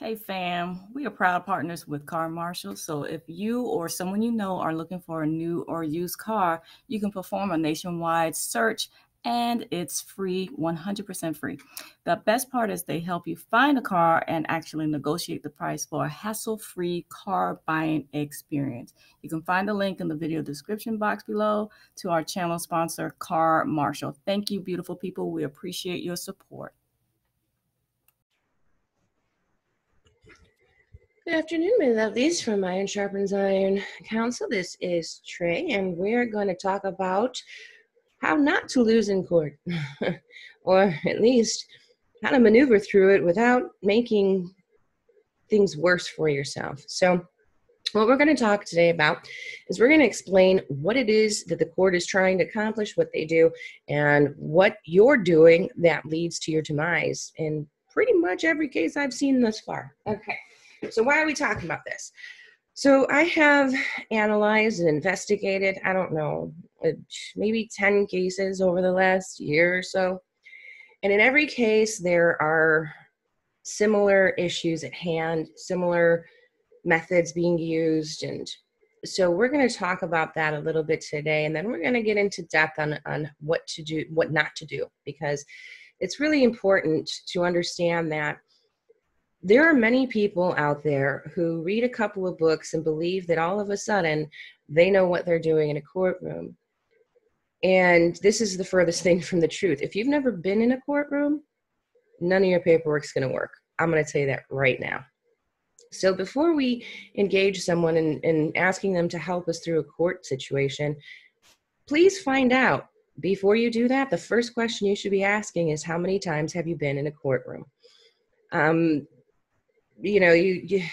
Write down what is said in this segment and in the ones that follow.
Hey fam, we are proud partners with Car Marshal. So if you or someone you know are looking for a new or used car, you can perform a nationwide search and it's free, 100% free. The best part is they help you find a car and actually negotiate the price for a hassle free car buying experience. You can find the link in the video description box below to our channel sponsor, Car Marshal. Thank you, beautiful people. We appreciate your support. Good afternoon, my lovelies from Iron Sharpens Iron Council. This is Tre, and we're going to talk about how not to lose in court, or at least how to maneuver through it without making things worse for yourself. So, what we're going to talk today about is we're going to explain what it is that the court is trying to accomplish, what they do, and what you're doing that leads to your demise in pretty much every case I've seen thus far. Okay. So, why are we talking about this? So, I have analyzed and investigated, I don't know, maybe 10 cases over the last year or so. And in every case, there are similar issues at hand, similar methods being used. And so, we're going to talk about that a little bit today. And then we're going to get into depth on, on what to do, what not to do, because it's really important to understand that there are many people out there who read a couple of books and believe that all of a sudden they know what they're doing in a courtroom. And this is the furthest thing from the truth. If you've never been in a courtroom, none of your paperwork's going to work. I'm going to tell you that right now. So before we engage someone in, in asking them to help us through a court situation, please find out before you do that. The first question you should be asking is how many times have you been in a courtroom? Um, you know you, you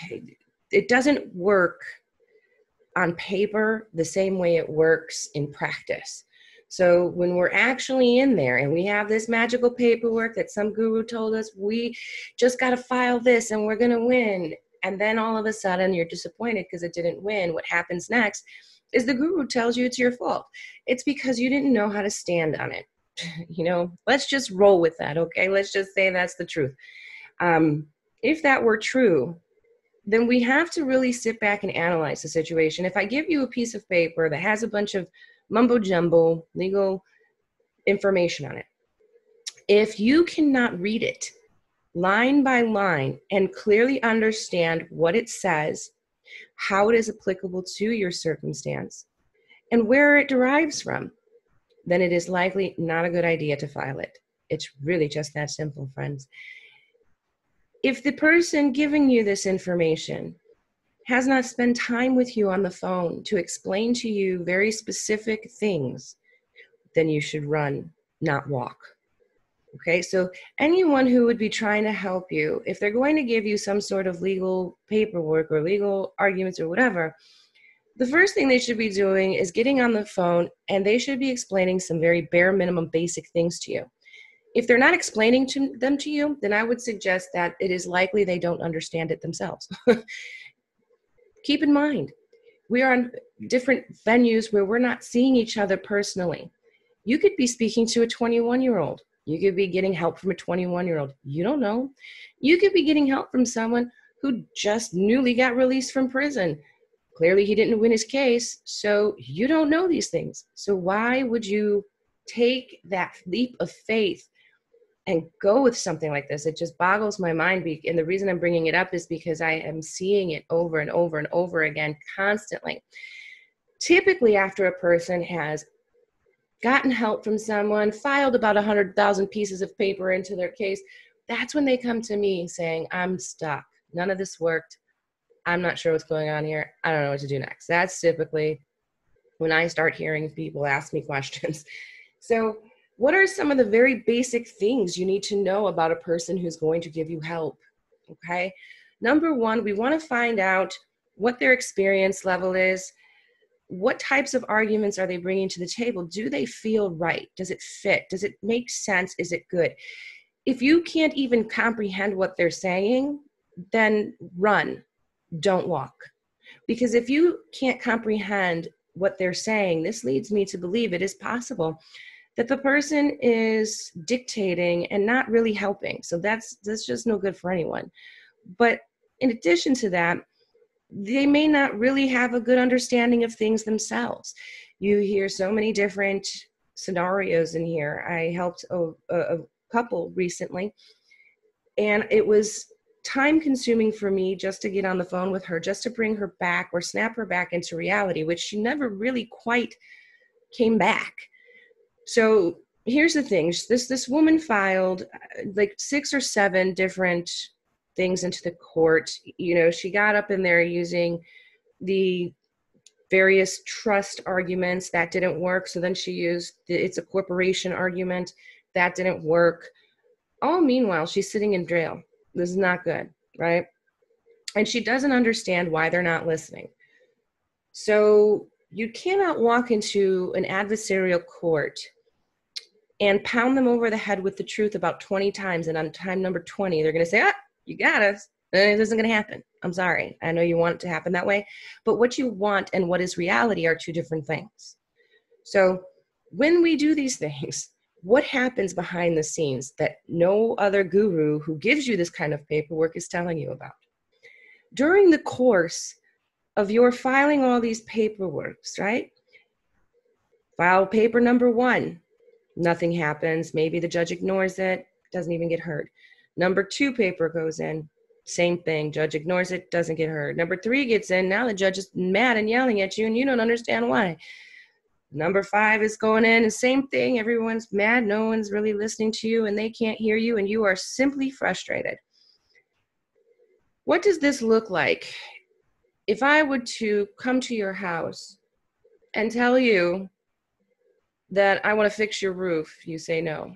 it doesn't work on paper the same way it works in practice. So when we're actually in there and we have this magical paperwork that some guru told us we just got to file this and we're going to win. And then all of a sudden you're disappointed because it didn't win. What happens next is the guru tells you it's your fault. It's because you didn't know how to stand on it. You know let's just roll with that okay? Let's just say that's the truth. Um, if that were true, then we have to really sit back and analyze the situation. If I give you a piece of paper that has a bunch of mumbo jumbo legal information on it, if you cannot read it line by line and clearly understand what it says, how it is applicable to your circumstance, and where it derives from, then it is likely not a good idea to file it. It's really just that simple, friends if the person giving you this information has not spent time with you on the phone to explain to you very specific things, then you should run, not walk. Okay, so anyone who would be trying to help you, if they're going to give you some sort of legal paperwork or legal arguments or whatever, the first thing they should be doing is getting on the phone and they should be explaining some very bare minimum basic things to you if they're not explaining to them to you, then I would suggest that it is likely they don't understand it themselves. Keep in mind, we are on different venues where we're not seeing each other personally. You could be speaking to a 21 year old. You could be getting help from a 21 year old. You don't know. You could be getting help from someone who just newly got released from prison. Clearly, he didn't win his case, so you don't know these things. So, why would you take that leap of faith and go with something like this. It just boggles my mind. And the reason I'm bringing it up is because I am seeing it over and over and over again constantly. Typically, after a person has gotten help from someone, filed about 100,000 pieces of paper into their case, that's when they come to me saying, I'm stuck. None of this worked. I'm not sure what's going on here. I don't know what to do next. That's typically when I start hearing people ask me questions. So, what are some of the very basic things you need to know about a person who's going to give you help? Okay. Number one, we want to find out what their experience level is. What types of arguments are they bringing to the table? Do they feel right? Does it fit? Does it make sense? Is it good? If you can't even comprehend what they're saying, then run, don't walk. Because if you can't comprehend what they're saying, this leads me to believe it is possible that the person is dictating and not really helping. So that's that's just no good for anyone. But in addition to that, they may not really have a good understanding of things themselves. You hear so many different scenarios in here. I helped a, a, couple recently, and it was time consuming for me just to get on the phone with her, just to bring her back or snap her back into reality, which she never really quite came back. So here's the thing. This this woman filed uh, like six or seven different things into the court. You know she got up in there using the various trust arguments. That didn't work. So then she used the, it's a corporation argument. That didn't work. All meanwhile she's sitting in jail. This is not good right? And she doesn't understand why they're not listening. So you cannot walk into an adversarial court and pound them over the head with the truth about 20 times and on time number 20 they're going to say ah you got us. It isn't going to happen. I'm sorry. I know you want it to happen that way. But what you want and what is reality are two different things. So when we do these things what happens behind the scenes that no other guru who gives you this kind of paperwork is telling you about? During the course of your filing all these paperworks right? File paper number one nothing happens. Maybe the judge ignores it, doesn't even get heard. Number two paper goes in, same thing. Judge ignores it, doesn't get heard. Number three gets in, now the judge is mad and yelling at you, and you don't understand why. Number five is going in, the same thing. Everyone's mad, no one's really listening to you, and they can't hear you, and you are simply frustrated. What does this look like? If I would to come to your house and tell you that I want to fix your roof, you say no.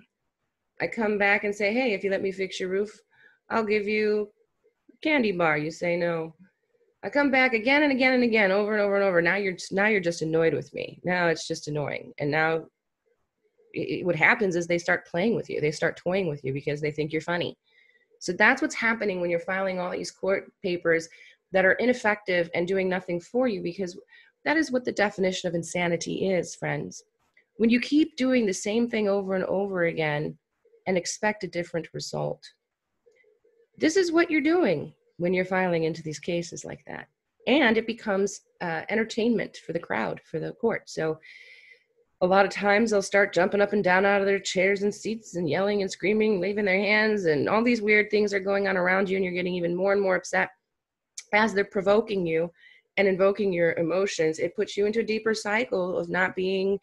I come back and say, hey, if you let me fix your roof, I'll give you a candy bar. You say no. I come back again and again and again, over and over and over. Now you're now you're just annoyed with me. Now it's just annoying. And now it, what happens is they start playing with you. They start toying with you because they think you're funny. So that's what's happening when you're filing all these court papers that are ineffective and doing nothing for you because that is what the definition of insanity is, friends when you keep doing the same thing over and over again and expect a different result. This is what you're doing when you're filing into these cases like that. And it becomes uh, entertainment for the crowd, for the court. So a lot of times they'll start jumping up and down out of their chairs and seats and yelling and screaming, waving their hands, and all these weird things are going on around you, and you're getting even more and more upset as they're provoking you and invoking your emotions. It puts you into a deeper cycle of not being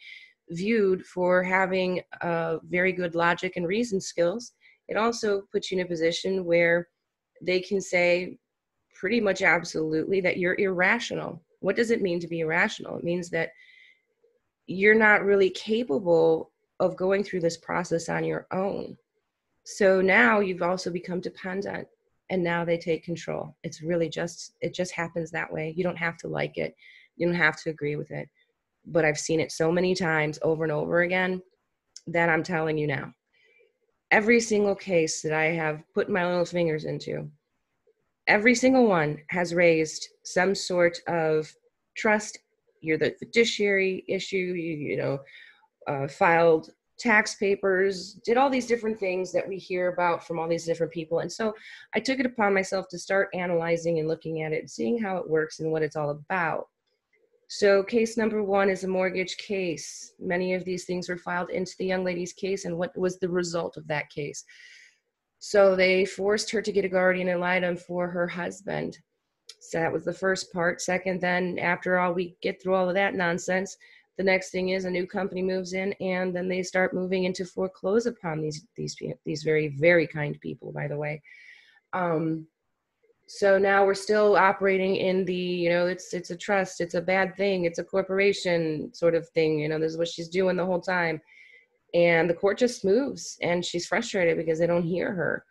viewed for having uh, very good logic and reason skills, it also puts you in a position where they can say pretty much absolutely that you're irrational. What does it mean to be irrational? It means that you're not really capable of going through this process on your own. So now you've also become dependent and now they take control. It's really just, it just happens that way. You don't have to like it, you don't have to agree with it but I've seen it so many times over and over again that I'm telling you now. Every single case that I have put my little fingers into, every single one has raised some sort of trust. You're the fiduciary issue, you, you know, uh, filed tax papers, did all these different things that we hear about from all these different people. And so I took it upon myself to start analyzing and looking at it, seeing how it works and what it's all about. So case number one is a mortgage case. Many of these things were filed into the young lady's case and what was the result of that case? So they forced her to get a guardian ad litem for her husband. So that was the first part. Second, then after all we get through all of that nonsense, the next thing is a new company moves in and then they start moving into foreclose upon these these these very very kind people by the way um, so now we're still operating in the you know it's it's a trust it's a bad thing it's a corporation sort of thing you know this is what she's doing the whole time. And the court just moves and she's frustrated because they don't hear her.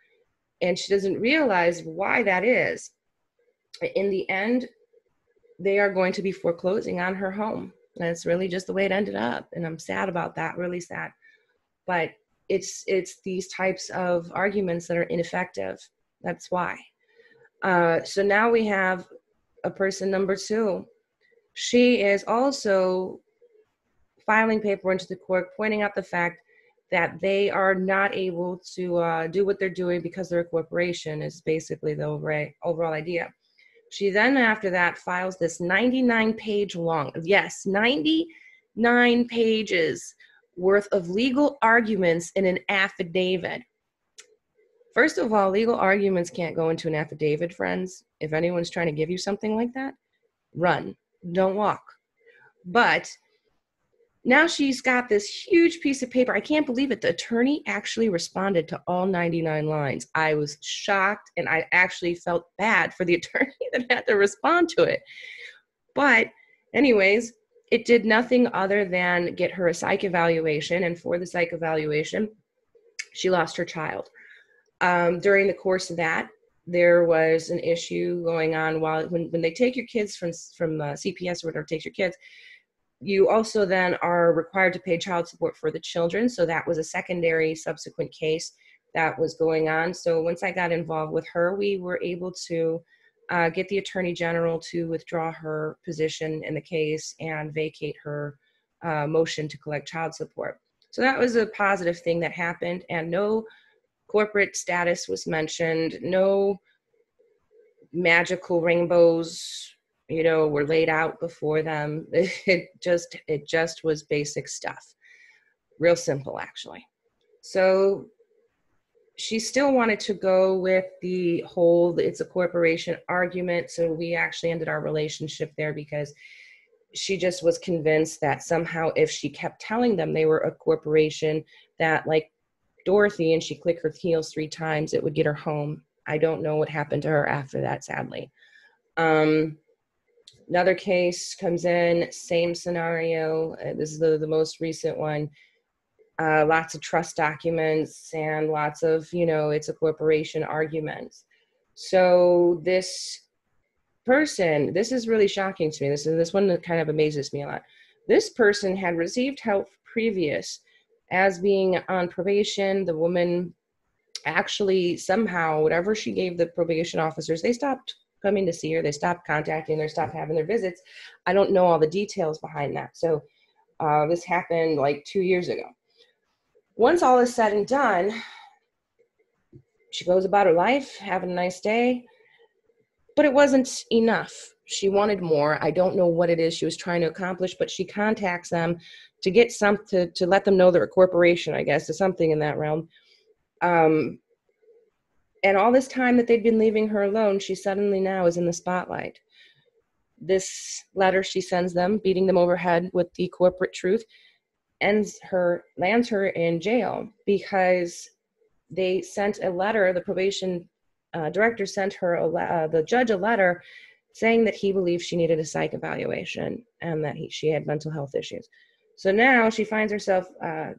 And she doesn't realize why that is. In the end they are going to be foreclosing on her home. It's really just the way it ended up. And i'm sad about that really sad. But it's it's these types of arguments that are ineffective. That's why uh, so now we have a person number two. She is also filing paper into the court pointing out the fact that they are not able to uh, do what they're doing because they're a corporation is basically the overall, overall idea. She then, after that, files this 99 page long, yes, 99 pages worth of legal arguments in an affidavit. First of all, legal arguments can't go into an affidavit, friends. If anyone's trying to give you something like that, run, don't walk. But now she's got this huge piece of paper. I can't believe it. The attorney actually responded to all 99 lines. I was shocked and I actually felt bad for the attorney that had to respond to it. But, anyways, it did nothing other than get her a psych evaluation. And for the psych evaluation, she lost her child. Um, during the course of that, there was an issue going on while when, when they take your kids from from uh, CPS or whatever takes your kids you also then are required to pay child support for the children. So that was a secondary subsequent case that was going on. So once I got involved with her, we were able to uh, get the attorney general to withdraw her position in the case and vacate her uh, motion to collect child support. So that was a positive thing that happened, and no corporate status was mentioned, no magical rainbows you know were laid out before them. It just it just was basic stuff. Real simple actually. So she still wanted to go with the whole it's a corporation argument. So we actually ended our relationship there because she just was convinced that somehow if she kept telling them they were a corporation that like dorothy and she clicked her heels three times it would get her home i don't know what happened to her after that sadly um another case comes in, same scenario. Uh, this is the, the most recent one. Uh, lots of trust documents and lots of, you know, it's a corporation arguments. So this person, this is really shocking to me. This is this one that kind of amazes me a lot. This person had received help previous as being on probation. The woman actually somehow, whatever she gave the probation officers, they stopped coming to see her. They stopped contacting her, stopped having their visits. I don't know all the details behind that. So uh, this happened like two years ago. Once all is said and done, she goes about her life, having a nice day. But it wasn't enough. She wanted more. I don't know what it is she was trying to accomplish, but she contacts them to get some to, to let them know they're a corporation, I guess, or something in that realm. Um, and all this time that they'd been leaving her alone, she suddenly now is in the spotlight. This letter she sends them, beating them overhead with the corporate truth, ends her lands her in jail because they sent a letter. The probation uh, director sent her a uh, the judge a letter saying that he believed she needed a psych evaluation and that he, she had mental health issues. So now she finds herself uh,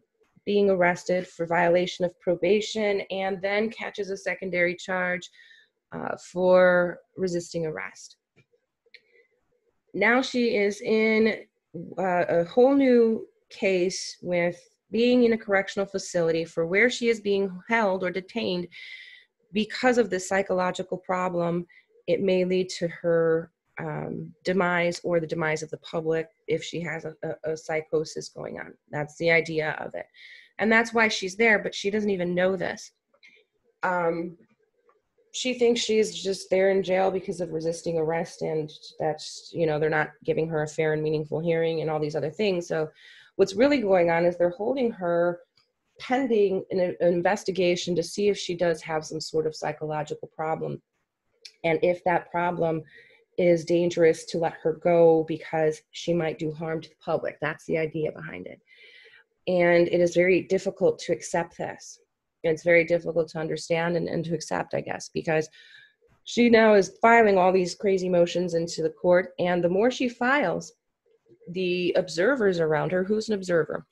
being arrested for violation of probation and then catches a secondary charge uh, for resisting arrest. Now she is in uh, a whole new case with being in a correctional facility for where she is being held or detained because of this psychological problem. It may lead to her um, demise or the demise of the public if she has a, a, a, psychosis going on. That's the idea of it. And that's why she's there, but she doesn't even know this. Um, she thinks she's just there in jail because of resisting arrest and that's, you know, they're not giving her a fair and meaningful hearing and all these other things. So what's really going on is they're holding her pending an, an investigation to see if she does have some sort of psychological problem. And if that problem is dangerous to let her go because she might do harm to the public. That's the idea behind it. And it is very difficult to accept this. It's very difficult to understand and, and to accept, I guess, because she now is filing all these crazy motions into the court. And the more she files, the observers around her who's an observer?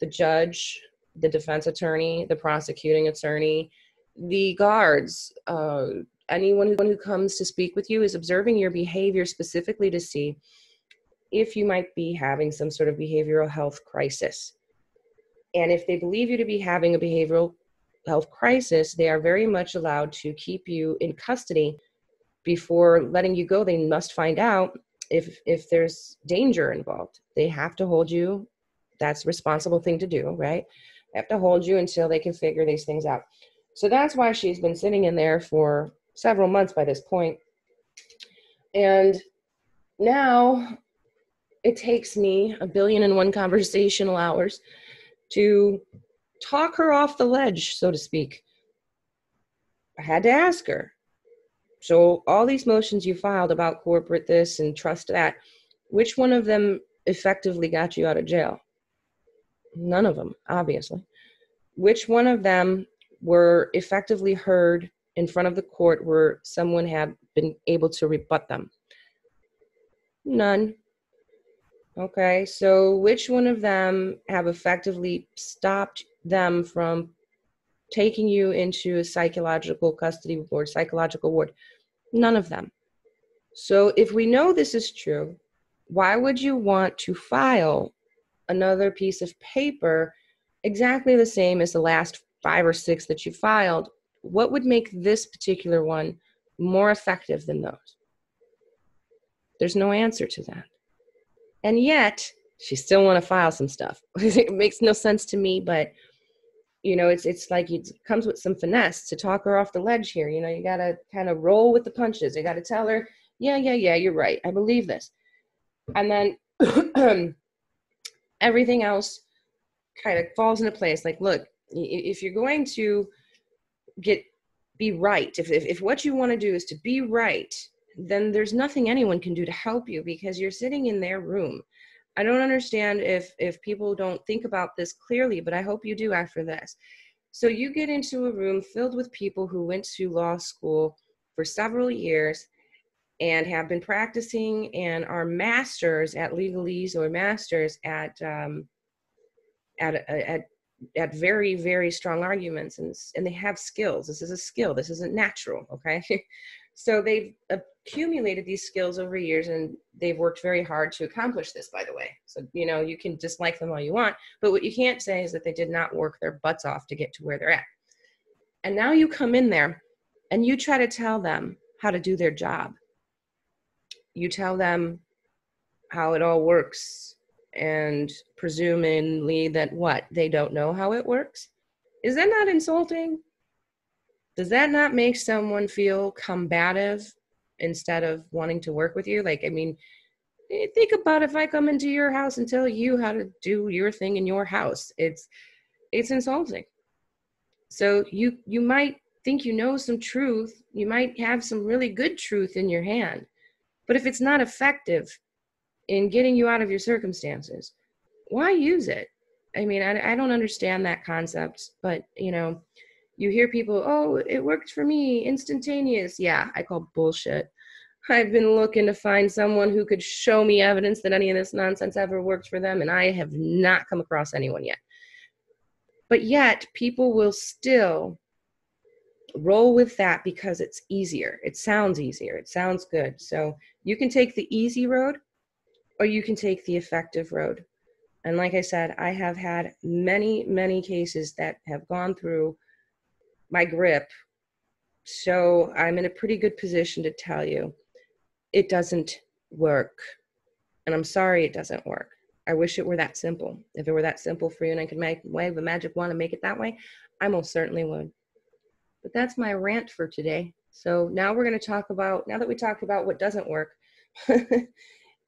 The judge, the defense attorney, the prosecuting attorney, the guards, uh, anyone who, who comes to speak with you is observing your behavior specifically to see if you might be having some sort of behavioral health crisis. And if they believe you to be having a behavioral health crisis, they are very much allowed to keep you in custody before letting you go. They must find out if if there's danger involved. They have to hold you. That's a responsible thing to do, right? They have to hold you until they can figure these things out. So that's why she's been sitting in there for several months by this point. And now it takes me a billion and one conversational hours to talk her off the ledge, so to speak. I had to ask her. So, all these motions you filed about corporate this and trust that, which one of them effectively got you out of jail? None of them, obviously. Which one of them were effectively heard in front of the court where someone had been able to rebut them? None. Okay, so which one of them have effectively stopped them from taking you into a psychological custody ward, psychological ward? None of them. So if we know this is true, why would you want to file another piece of paper exactly the same as the last five or six that you filed? What would make this particular one more effective than those? There's no answer to that. And yet, she still want to file some stuff. it makes no sense to me, but you know, it's it's like it comes with some finesse to talk her off the ledge here. You know, you got to kind of roll with the punches. You got to tell her, yeah, yeah, yeah, you're right. I believe this. And then everything else kind of falls into place. Like, look, if you're going to get be right, if, if, if what you want to do is to be right, then there's nothing anyone can do to help you because you're sitting in their room. I don't understand if if people don't think about this clearly, but I hope you do after this. So you get into a room filled with people who went to law school for several years and have been practicing and are masters at legalese or masters at um, at at at very very strong arguments and and they have skills. This is a skill. This isn't natural. Okay, so they've accumulated these skills over years and they've worked very hard to accomplish this by the way so you know you can dislike them all you want but what you can't say is that they did not work their butts off to get to where they're at and now you come in there and you try to tell them how to do their job you tell them how it all works and presumably that what? They don't know how it works? Is that not insulting? Does that not make someone feel combative instead of wanting to work with you? Like i mean eh, think about if i come into your house and tell you how to do your thing in your house it's it's insulting. So you you might think you know some truth you might have some really good truth in your hand but if it's not effective in getting you out of your circumstances why use it i mean i, I don't understand that concept but you know you hear people, oh, it worked for me, instantaneous. Yeah, I call bullshit. I've been looking to find someone who could show me evidence that any of this nonsense ever worked for them, and I have not come across anyone yet. But yet, people will still roll with that because it's easier. It sounds easier. It sounds good. So you can take the easy road or you can take the effective road. And like I said, I have had many, many cases that have gone through my grip. So I'm in a pretty good position to tell you it doesn't work. And I'm sorry it doesn't work. I wish it were that simple. If it were that simple for you and I could make, wave a magic wand and make it that way, I most certainly would. But that's my rant for today. So now we're going to talk about, now that we talked about what doesn't work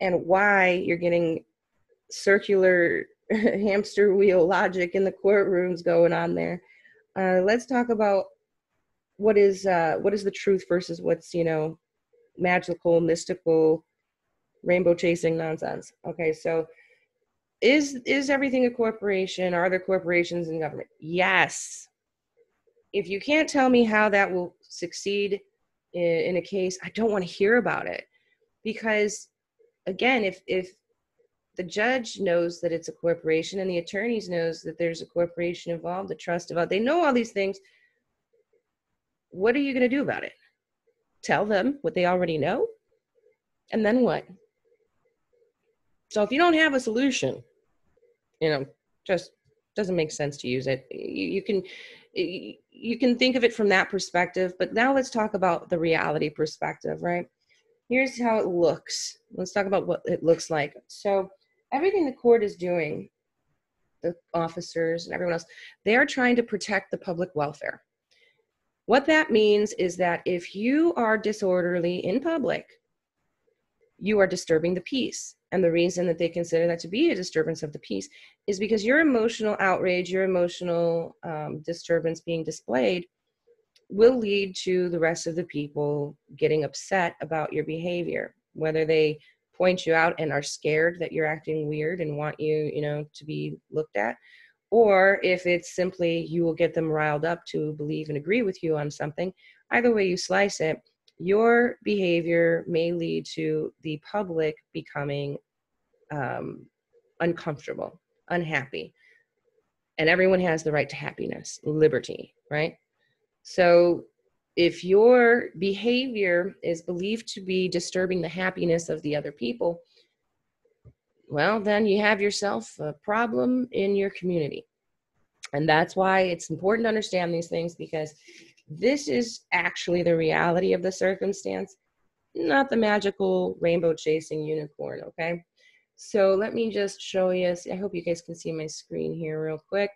and why you're getting circular hamster wheel logic in the courtrooms going on there, uh, let's talk about what is uh, what is the truth versus what's you know magical, mystical, rainbow chasing nonsense. Okay, so is is everything a corporation? Are there corporations in government? Yes. If you can't tell me how that will succeed in, in a case, I don't want to hear about it because again, if if the judge knows that it's a corporation and the attorneys knows that there's a corporation involved the trust involved they know all these things what are you going to do about it? Tell them what they already know? And then what? So if you don't have a solution you know just doesn't make sense to use it. You, you can you can think of it from that perspective but now let's talk about the reality perspective right here's how it looks let's talk about what it looks like so everything the court is doing the officers and everyone else, they are trying to protect the public welfare. What that means is that if you are disorderly in public, you are disturbing the peace. And the reason that they consider that to be a disturbance of the peace is because your emotional outrage, your emotional um, disturbance being displayed will lead to the rest of the people getting upset about your behavior, whether they point you out and are scared that you're acting weird and want you, you know, to be looked at, or if it's simply you will get them riled up to believe and agree with you on something. Either way you slice it, your behavior may lead to the public becoming um, uncomfortable, unhappy. And everyone has the right to happiness, liberty, right? So if your behavior is believed to be disturbing the happiness of the other people, well, then you have yourself a problem in your community. And that's why it's important to understand these things because this is actually the reality of the circumstance, not the magical rainbow chasing unicorn, okay? So let me just show you, I hope you guys can see my screen here real quick.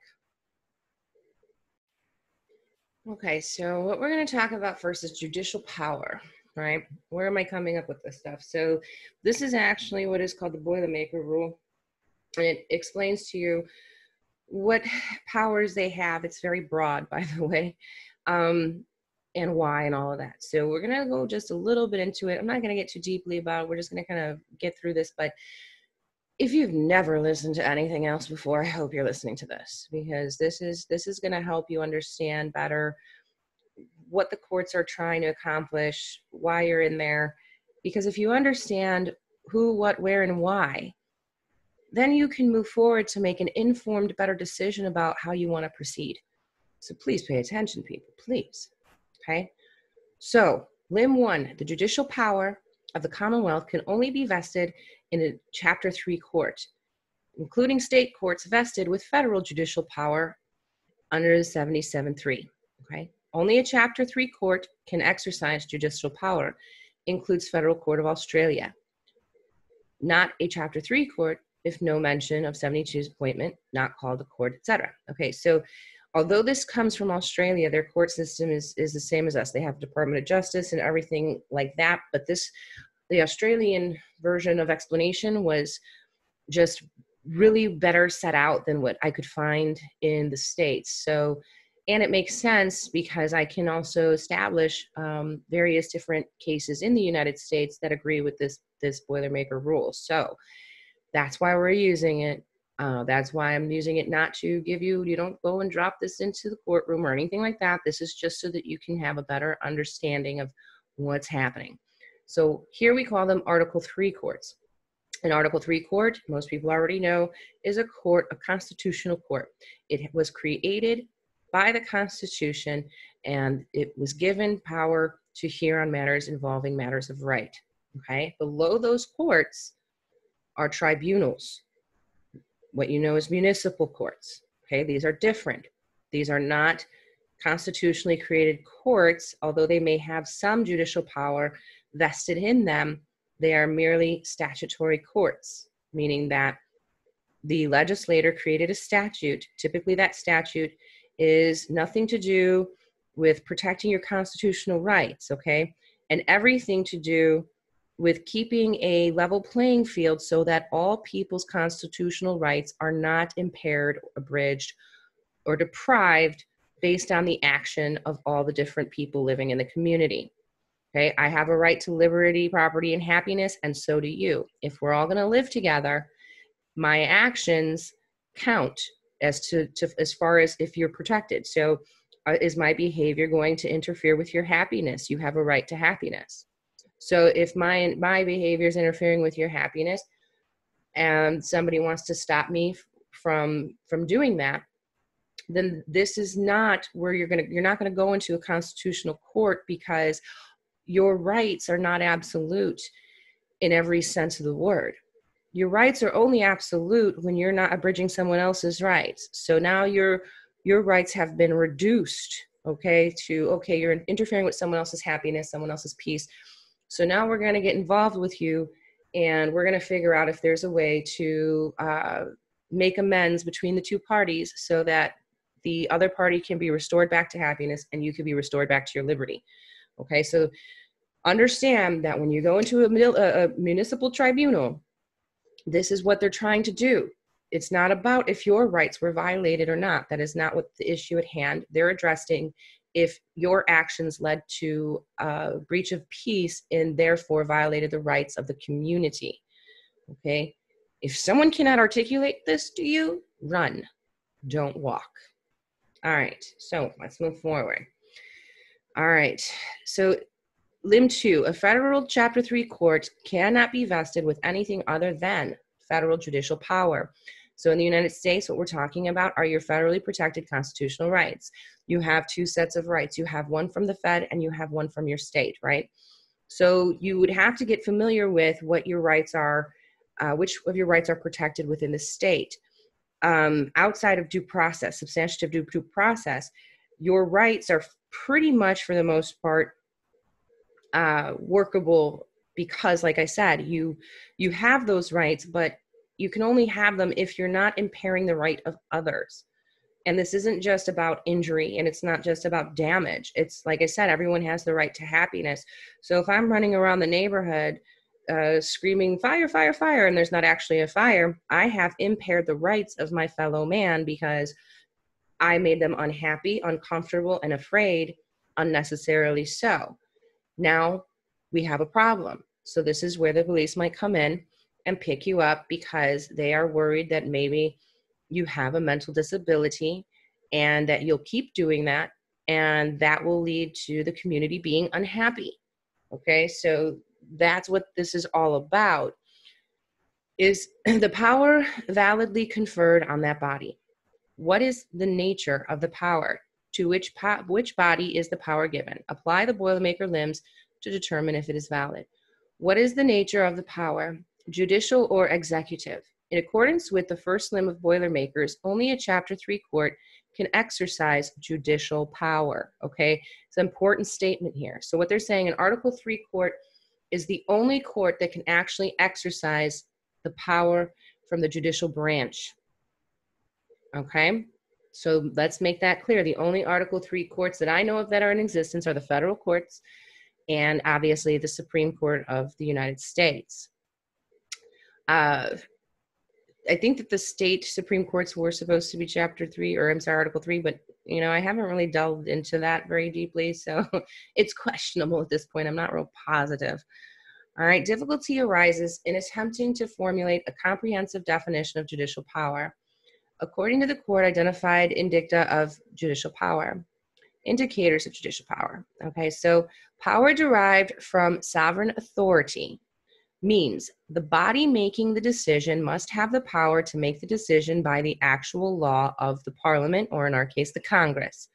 Okay, so what we're going to talk about first is judicial power, right? Where am I coming up with this stuff? So this is actually what is called the Boilermaker Rule. And it explains to you what powers they have. It's very broad, by the way um, and why and all of that. So we're going to go just a little bit into it. I'm not going to get too deeply about it. We're just going to kind of get through this. But if you've never listened to anything else before, I hope you're listening to this because this is this is going to help you understand better what the courts are trying to accomplish, why you're in there. Because if you understand who, what, where, and why, then you can move forward to make an informed, better decision about how you want to proceed. So please pay attention, people, please. Okay? So, limb one the judicial power of the Commonwealth can only be vested in a Chapter 3 court, including state courts vested with federal judicial power under the 77.3. Okay? Only a Chapter 3 court can exercise judicial power, includes Federal Court of Australia. Not a Chapter 3 court if no mention of 72's appointment, not called a court, etc. Okay, so although this comes from Australia, their court system is is the same as us. They have Department of Justice and everything like that. But this, the Australian version of explanation was just really better set out than what I could find in the states. So, and it makes sense because I can also establish um, various different cases in the United States that agree with this this Boilermaker rule. So, that's why we're using it. Uh, that's why I'm using it not to give you, you don't go and drop this into the courtroom or anything like that. This is just so that you can have a better understanding of what's happening. So here we call them Article 3 courts. An Article 3 court, most people already know, is a court, a constitutional court. It was created by the Constitution and it was given power to hear on matters involving matters of right. Okay, below those courts are tribunals what you know as municipal courts. Okay, these are different. These are not constitutionally created courts, although they may have some judicial power vested in them, they are merely statutory courts, meaning that the legislator created a statute. Typically, that statute is nothing to do with protecting your constitutional rights, okay, and everything to do with keeping a level playing field so that all people's constitutional rights are not impaired, abridged, or deprived based on the action of all the different people living in the community. Okay, I have a right to liberty, property, and happiness, and so do you. If we're all going to live together, my actions count as to, to as far as if you're protected. So, uh, is my behavior going to interfere with your happiness? You have a right to happiness. So if my my behavior is interfering with your happiness, and somebody wants to stop me from from doing that, then this is not where you're gonna you're not gonna go into a constitutional court because your rights are not absolute in every sense of the word. Your rights are only absolute when you're not abridging someone else's rights. So now your your rights have been reduced, okay, to okay, you're interfering with someone else's happiness, someone else's peace so now we're going to get involved with you and we're going to figure out if there's a way to uh, make amends between the two parties so that the other party can be restored back to happiness and you can be restored back to your liberty. Okay, so understand that when you go into a, a, municipal tribunal, this is what they're trying to do. It's not about if your rights were violated or not. That is not what the issue at hand. They're addressing if your actions led to a breach of peace and therefore violated the rights of the community. Okay? If someone cannot articulate this to you, run, don't walk. All right, so let's move forward. All right, so limb two, a federal chapter three court cannot be vested with anything other than federal judicial power. So in the United States, what we're talking about are your federally protected constitutional rights. You have two sets of rights. You have one from the Fed and you have one from your state, right? So you would have to get familiar with what your rights are, uh, which of your rights are protected within the state. Um, outside of due process, substantive due, due process, your rights are pretty much, for the most part, uh, workable because, like I said, you you have those rights, but you can only have them if you're not impairing the right of others. And this isn't just about injury and it's not just about damage. It's like i said everyone has the right to happiness. So if i'm running around the neighborhood uh, screaming fire fire fire and there's not actually a fire i have impaired the rights of my fellow man because i made them unhappy uncomfortable and afraid unnecessarily so. Now we have a problem. So this is where the police might come in and pick you up because they are worried that maybe you have a mental disability and that you'll keep doing that and that will lead to the community being unhappy. Okay? So that's what this is all about. Is the power validly conferred on that body what is the nature of the power to which po- which body is the power given apply the boilermaker limbs to determine if it is valid what is the nature of the power judicial or executive. In accordance with the first limb of Boilermakers, only a Chapter 3 court can exercise judicial power. Okay, it's an important statement here. So, what they're saying in Article 3 court is the only court that can actually exercise the power from the judicial branch. Okay, so let's make that clear. The only Article 3 courts that I know of that are in existence are the federal courts and obviously the Supreme Court of the United States uh, I think that the state Supreme Courts were supposed to be Chapter 3, or I'm sorry, Article 3, but, you know, I haven't really delved into that very deeply, so it's questionable at this point. I'm not real positive. All right, difficulty arises in attempting to formulate a comprehensive definition of judicial power. According to the court identified in dicta of judicial power, indicators of judicial power. Okay, so power derived from sovereign authority means the body making the decision must have the power to make the decision by the actual law of the parliament or in our case the congress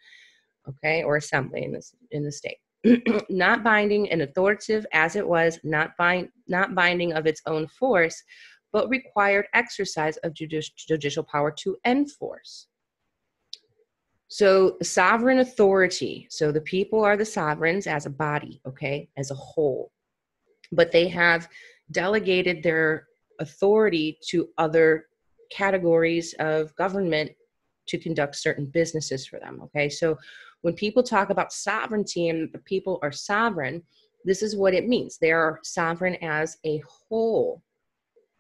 okay or assembly in this in the state not binding and authoritative as it was not bind not binding of its own force but required exercise of judici- judicial power to enforce so sovereign authority so the people are the sovereigns as a body okay as a whole but they have delegated their authority to other categories of government to conduct certain businesses for them. Okay, so when people talk about sovereignty and the people are sovereign, this is what it means. They are sovereign as a whole.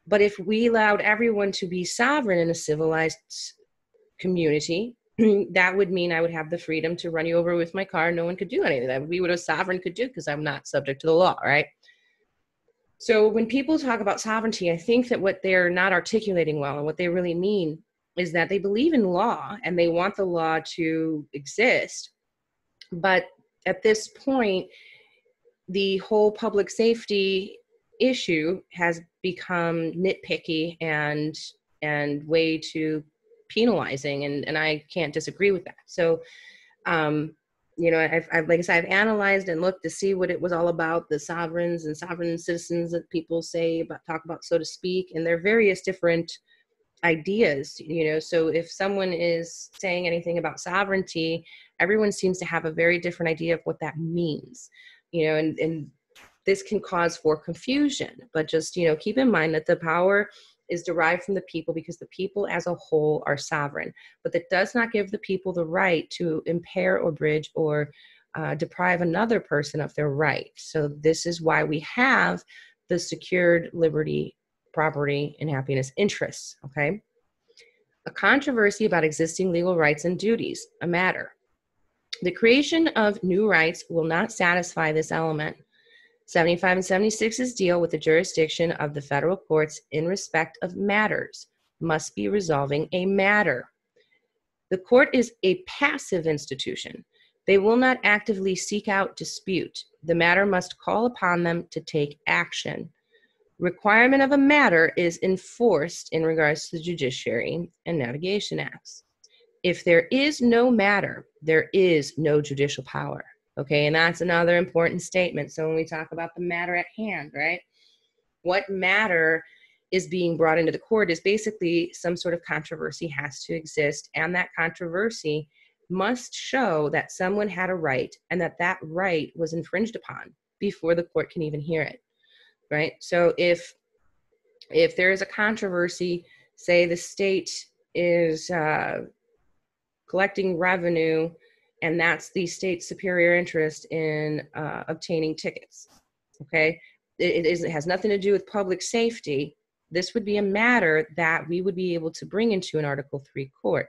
But if we allowed everyone to be sovereign in a civilized community, that would mean I would have the freedom to run you over with my car. No one could do anything. That would be what a sovereign could do because I'm not subject to the law, right? So when people talk about sovereignty, I think that what they're not articulating well and what they really mean is that they believe in law and they want the law to exist. But at this point, the whole public safety issue has become nitpicky and and way too penalizing and, and I can't disagree with that. So um, you know, I've, I've, like I said, I've analyzed and looked to see what it was all about, the sovereigns and sovereign citizens that people say about, talk about, so to speak, and there are various different ideas, you know. So if someone is saying anything about sovereignty, everyone seems to have a very different idea of what that means, you know, and, and this can cause for confusion. But just, you know, keep in mind that the power is derived from the people because the people as a whole are sovereign. But that does not give the people the right to impair or bridge or uh, deprive another person of their right. So, this is why we have the secured liberty, property, and happiness interests. Okay. A controversy about existing legal rights and duties, a matter. The creation of new rights will not satisfy this element. 75 and 76's deal with the jurisdiction of the federal courts in respect of matters must be resolving a matter. The court is a passive institution. They will not actively seek out dispute. The matter must call upon them to take action. Requirement of a matter is enforced in regards to the Judiciary and Navigation Acts. If there is no matter, there is no judicial power. Okay, and that's another important statement. So when we talk about the matter at hand, right? What matter is being brought into the court is basically some sort of controversy has to exist, and that controversy must show that someone had a right and that that right was infringed upon before the court can even hear it right so if if there is a controversy say the state is uh, collecting revenue and that's the state's superior interest in uh, obtaining tickets okay it, it is it has nothing to do with public safety this would be a matter that we would be able to bring into an article 3 court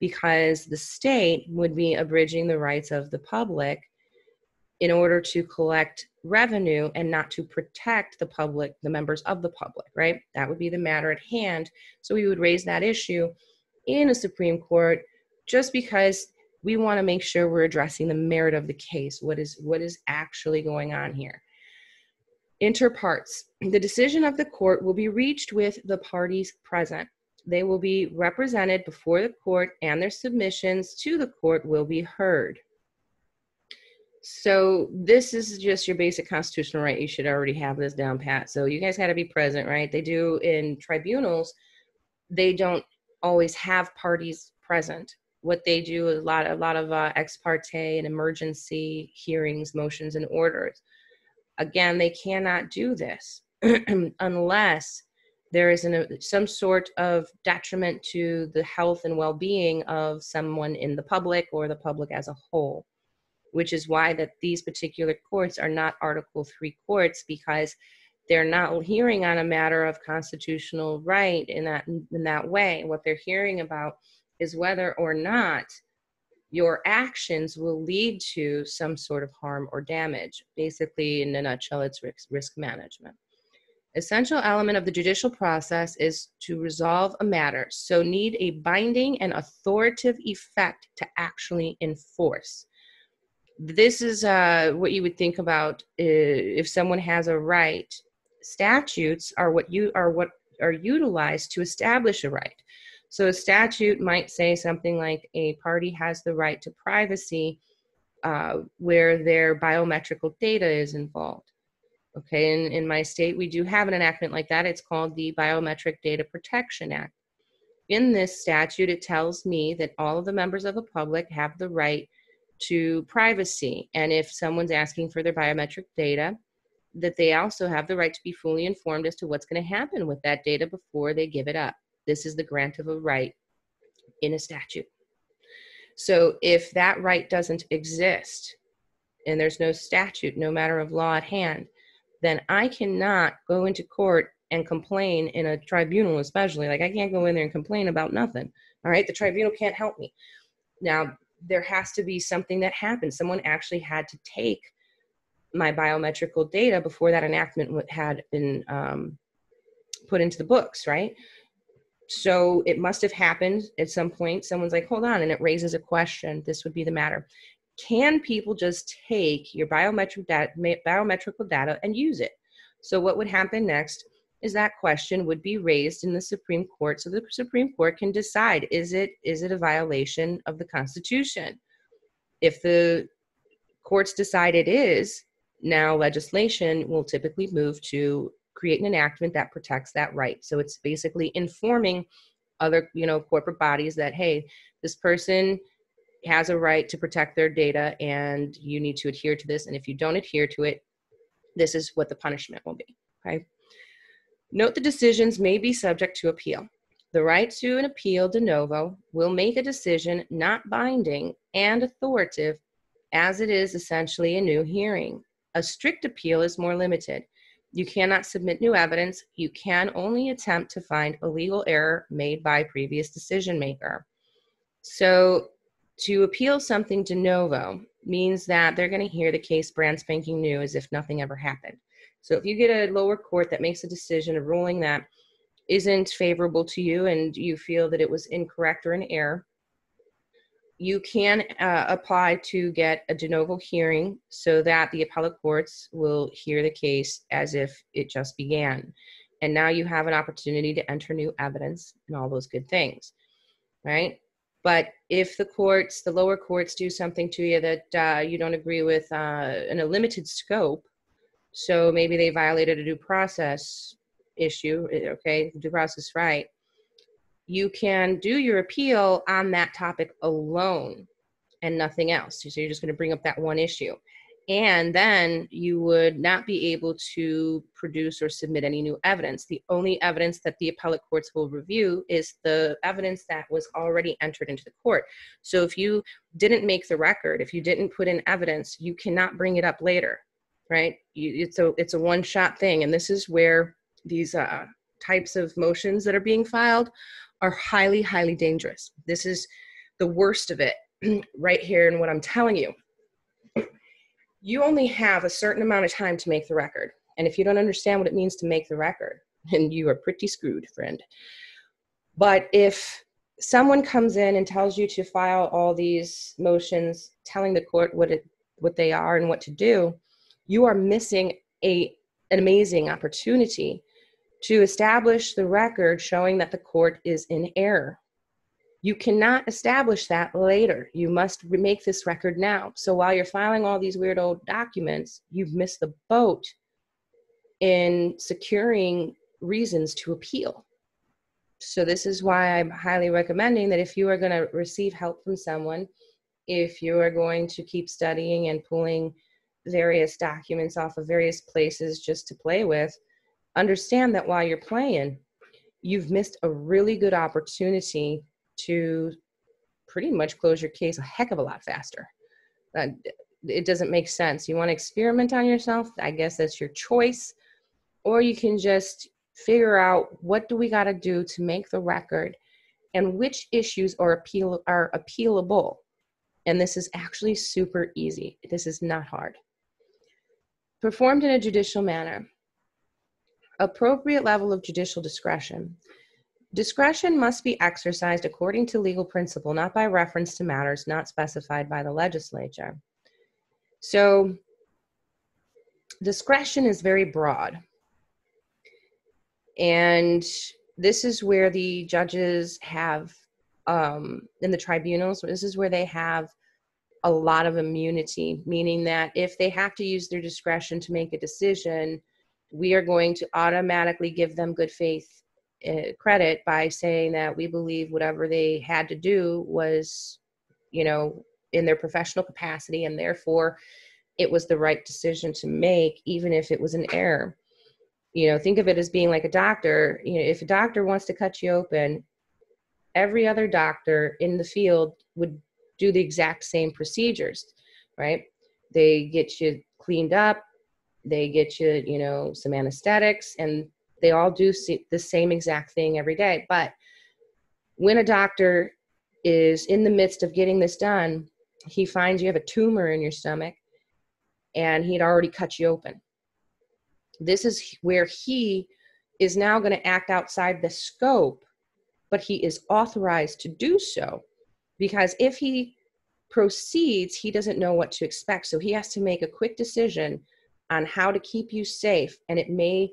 because the state would be abridging the rights of the public in order to collect revenue and not to protect the public, the members of the public, right? That would be the matter at hand. So we would raise that issue in a Supreme Court just because we want to make sure we're addressing the merit of the case. What is what is actually going on here? Inter partes. The decision of the court will be reached with the parties present. They will be represented before the court and their submissions to the court will be heard. So this is just your basic constitutional right. You should already have this down pat. So you guys got to be present, right? They do in tribunals. They don't always have parties present. What they do a lot, a lot of uh, ex parte and emergency hearings, motions, and orders. Again, they cannot do this unless there is an, some sort of detriment to the health and well-being of someone in the public or the public as a whole which is why that these particular courts are not article 3 courts because they're not hearing on a matter of constitutional right in that in that way what they're hearing about is whether or not your actions will lead to some sort of harm or damage basically in a nutshell it's risk, risk management essential element of the judicial process is to resolve a matter, so need a binding and authoritative effect to actually enforce. This is uh, what you would think about if someone has a right. Statutes are what you are what are utilized to establish a right. So a statute might say something like a party has the right to privacy uh, where their biometrical data is involved Okay, in, in my state, we do have an enactment like that. It's called the Biometric Data Protection Act. In this statute, it tells me that all of the members of the public have the right to privacy. And if someone's asking for their biometric data, that they also have the right to be fully informed as to what's going to happen with that data before they give it up. This is the grant of a right in a statute. So if that right doesn't exist and there's no statute, no matter of law at hand, then I cannot go into court and complain in a tribunal, especially. Like, I can't go in there and complain about nothing. All right. The tribunal can't help me. Now, there has to be something that happened. Someone actually had to take my biometrical data before that enactment had been um, put into the books, right? So it must have happened at some point. Someone's like, hold on, and it raises a question. This would be the matter can people just take your biometric data, biometrical data and use it? So what would happen next is that question would be raised in the Supreme Court so the Supreme Court can decide is it is it a violation of the Constitution? If the courts decide it is, now legislation will typically move to create an enactment that protects that right. So it's basically informing other, you know, corporate bodies that hey, this person has a right to protect their data and you need to adhere to this. And if you don't adhere to it, this is what the punishment will be. Okay. Note the decisions may be subject to appeal. The right to an appeal de novo will make a decision not binding and authoritative as it is essentially a new hearing. A strict appeal is more limited. You cannot submit new evidence. You can only attempt to find a legal error made by previous decision maker. So, to appeal something de novo means that they're going to hear the case brand spanking new as if nothing ever happened. So, if you get a lower court that makes a decision, a ruling that isn't favorable to you and you feel that it was incorrect or an error, you can uh, apply to get a de novo hearing so that the appellate courts will hear the case as if it just began. And now you have an opportunity to enter new evidence and all those good things, right? But if the courts, the lower courts, do something to you that uh, you don't agree with uh, in a limited scope, so maybe they violated a due process issue, eh, okay, due process right, you can do your appeal on that topic alone and nothing else. So you're just going to bring up that one issue. And then you would not be able to produce or submit any new evidence. The only evidence that the appellate courts will review is the evidence that was already entered into the court. So if you didn't make the record, if you didn't put in evidence, you cannot bring it up later, right? You, it's a it's a one shot thing, and this is where these uh, types of motions that are being filed are highly, highly dangerous. This is the worst of it right here in what I'm telling you. You only have a certain amount of time to make the record. And if you don't understand what it means to make the record, then you are pretty screwed, friend. But if someone comes in and tells you to file all these motions telling the court what it what they are and what to do, you are missing a an amazing opportunity to establish the record showing that the court is in error. You cannot establish that later. You must make this record now. So while you're filing all these weird old documents, you've missed the boat in securing reasons to appeal. So this is why I'm highly recommending that if you are going to receive help from someone, if you are going to keep studying and pulling various documents off of various places just to play with, understand that while you're playing, you've missed a really good opportunity to pretty much close your case a heck of a lot faster. Uh, it doesn't make sense. You want to experiment on yourself? I guess that's your choice. Or you can just figure out what do we got to do to make the record and which issues are appeal are appealable. And this is actually super easy. This is not hard. Performed in a judicial manner appropriate level of judicial discretion. Discretion must be exercised according to legal principle, not by reference to matters not specified by the legislature. So, discretion is very broad. And this is where the judges have, um, in the tribunals, this is where they have a lot of immunity, meaning that if they have to use their discretion to make a decision, we are going to automatically give them good faith uh, credit by saying that we believe whatever they had to do was, you know, in their professional capacity, and therefore it was the right decision to make, even if it was an error. You know, think of it as being like a doctor. You know, if a doctor wants to cut you open, every other doctor in the field would do the exact same procedures, right? They get you cleaned up, they get you you know some anesthetics and they all do the same exact thing every day. But when a doctor is in the midst of getting this done he finds you have a tumor in your stomach and he'd already cut you open. This is where he is now going to act outside the scope but he is authorized to do so because if he proceeds he doesn't know what to expect. So he has to make a quick decision on how to keep you safe, and it may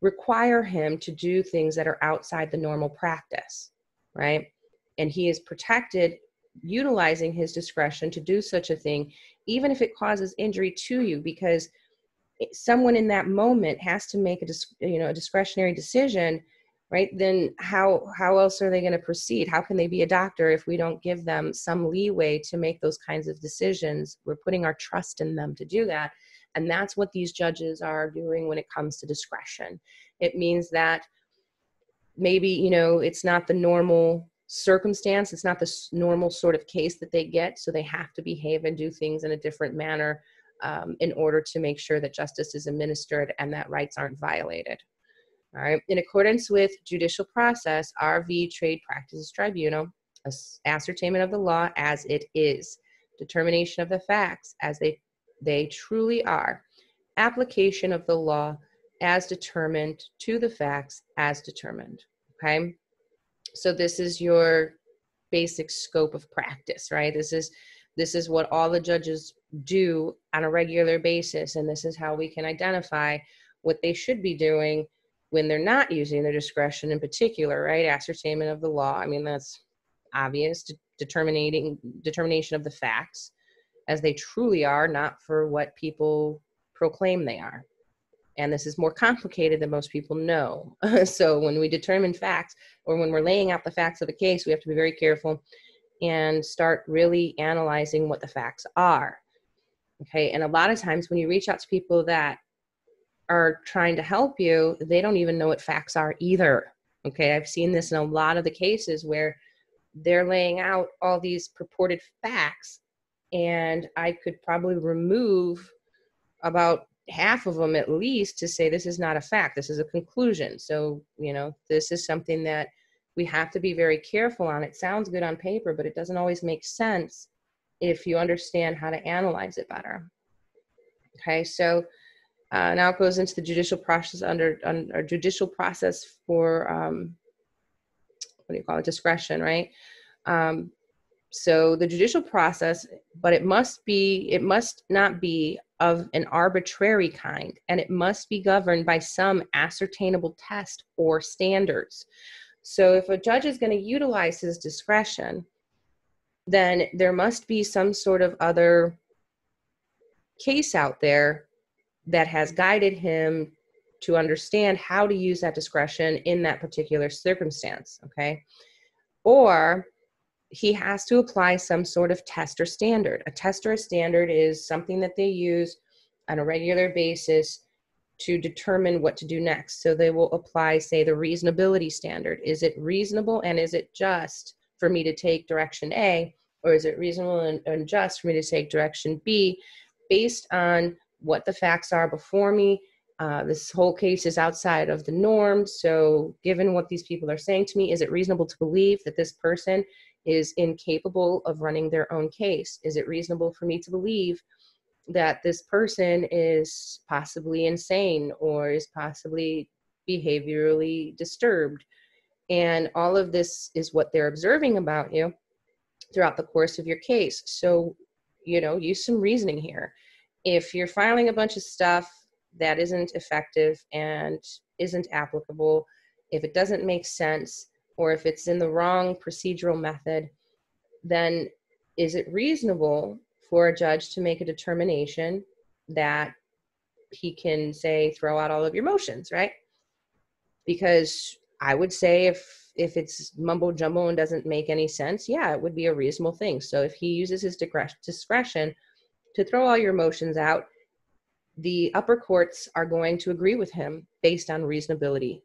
require him to do things that are outside the normal practice, right? And he is protected utilizing his discretion to do such a thing, even if it causes injury to you, because someone in that moment has to make a you know a discretionary decision right? Then how how else are they going to proceed? How can they be a doctor if we don't give them some leeway to make those kinds of decisions? We're putting our trust in them to do that And that's what these judges are doing when it comes to discretion. It means that maybe, you know, it's not the normal circumstance, it's not the normal sort of case that they get. So they have to behave and do things in a different manner um, in order to make sure that justice is administered and that rights aren't violated. All right. In accordance with judicial process, RV Trade Practices Tribunal, ascertainment of the law as it is, determination of the facts as they they truly are, application of the law as determined to the facts as determined. Okay. So this is your basic scope of practice, right? This is this is what all the judges do on a regular basis, and this is how we can identify what they should be doing when they're not using their discretion in particular, right? Ascertainment of the law. I mean, that's obvious. De- determining determination of the facts as they truly are, not for what people proclaim they are. And this is more complicated than most people know. so when we determine facts or when we're laying out the facts of a case, we have to be very careful and start really analyzing what the facts are. Okay. And a lot of times when you reach out to people that are trying to help you, they don't even know what facts are either. Okay, I've seen this in a lot of the cases where they're laying out all these purported facts, and I could probably remove about half of them at least to say this is not a fact, this is a conclusion. So, you know, this is something that we have to be very careful on. It sounds good on paper, but it doesn't always make sense if you understand how to analyze it better. Okay, so uh, now it goes into the judicial process under, under judicial process for um, what do you call it discretion, right? Um, so the judicial process, but it must be it must not be of an arbitrary kind, and it must be governed by some ascertainable test or standards. So if a judge is going to utilize his discretion, then there must be some sort of other case out there that has guided him to understand how to use that discretion in that particular circumstance okay or he has to apply some sort of test or standard a test or a standard is something that they use on a regular basis to determine what to do next so they will apply say the reasonability standard is it reasonable and is it just for me to take direction a or is it reasonable and, and just for me to take direction b based on what the facts are before me. Uh, this whole case is outside of the norm. So, given what these people are saying to me, is it reasonable to believe that this person is incapable of running their own case? Is it reasonable for me to believe that this person is possibly insane or is possibly behaviorally disturbed? And all of this is what they're observing about you throughout the course of your case. So, you know, use some reasoning here if you're filing a bunch of stuff that isn't effective and isn't applicable, if it doesn't make sense, or if it's in the wrong procedural method, then is it reasonable for a judge to make a determination that he can say throw out all of your motions, right? Because I would say if if it's mumbo jumbo and doesn't make any sense, yeah, it would be a reasonable thing. So if he uses his discretion to throw all your motions out, the upper courts are going to agree with him based on reasonability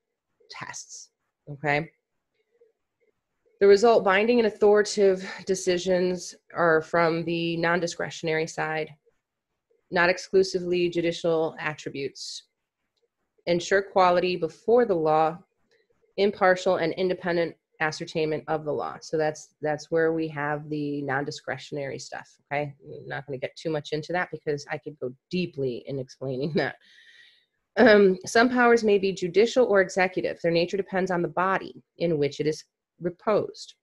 tests. Okay. The result binding and authoritative decisions are from the non discretionary side, not exclusively judicial attributes. Ensure quality before the law, impartial and independent ascertainment of the law. So that's that's where we have the non-discretionary stuff. Okay, I'm not going to get too much into that because I could go deeply in explaining that. Um, some powers may be judicial or executive. Their nature depends on the body in which it is reposed.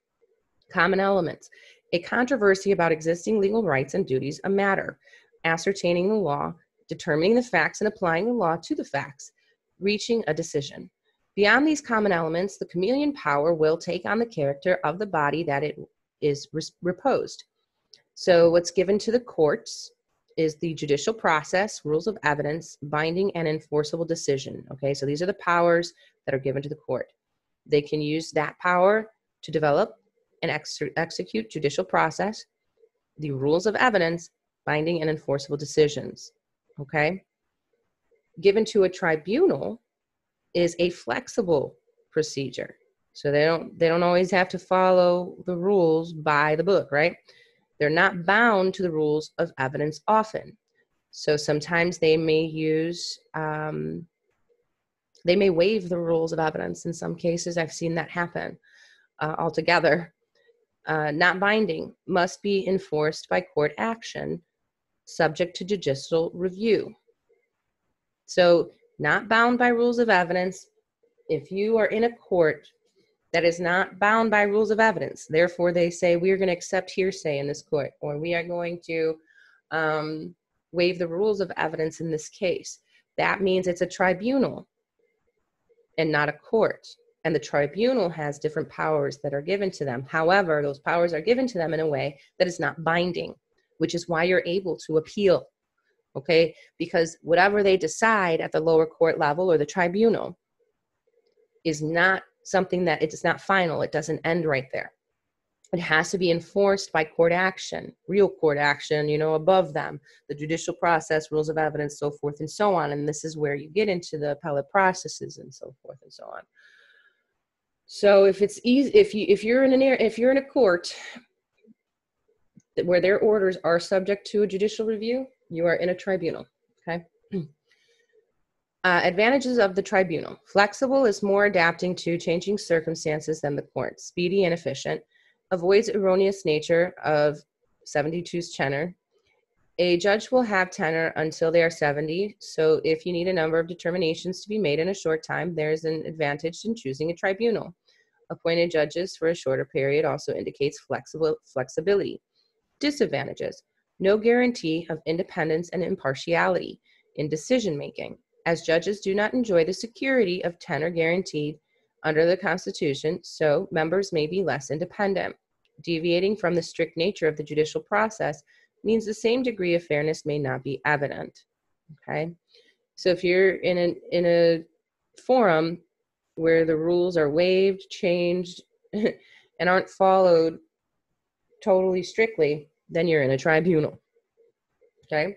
Common elements: a controversy about existing legal rights and duties, a matter, ascertaining the law, determining the facts and applying the law to the facts, reaching a decision. Beyond these common elements, the chameleon power will take on the character of the body that it is reposed. So, what's given to the courts is the judicial process, rules of evidence, binding, and enforceable decision. Okay, so these are the powers that are given to the court. They can use that power to develop and ex- execute judicial process, the rules of evidence, binding, and enforceable decisions. okay, given to a tribunal is a flexible procedure. So they don't they don't always have to follow the rules by the book, right? They're not bound to the rules of evidence often. So sometimes they may use um, they may waive the rules of evidence in some cases. I've seen that happen uh, altogether. Uh, not binding must be enforced by court action subject to judicial review. So, not bound by rules of evidence. If you are in a court that is not bound by rules of evidence, therefore they say we are going to accept hearsay in this court, or we are going to um, waive the rules of evidence in this case. That means it's a tribunal and not a court. And the tribunal has different powers that are given to them. However, those powers are given to them in a way that is not binding, which is why you're able to appeal okay? Because whatever they decide at the lower court level or the tribunal is not something that it's not final, it doesn't end right there. It has to be enforced by court action, real court action, you know, above them, the judicial process, rules of evidence, so forth and so on. And this is where you get into the appellate processes and so forth and so on. So if it's easy, if you if you're in an if you're in a court where their orders are subject to a judicial review, you are in a tribunal. Okay. Uh, advantages of the tribunal flexible is more adapting to changing circumstances than the court, speedy and efficient, avoids erroneous nature of 72's tenure. A judge will have tenure until they are 70, so if you need a number of determinations to be made in a short time, there's an advantage in choosing a tribunal. Appointed judges for a shorter period also indicates flexible flexibility. Disadvantages no guarantee of independence and impartiality in decision making, as judges do not enjoy the security of tenure guaranteed under the Constitution, so members may be less independent. Deviating from the strict nature of the judicial process means the same degree of fairness may not be evident. Okay, so if you're in a in a forum where the rules are waived, changed, and aren't followed totally strictly, then you're in a tribunal. Okay?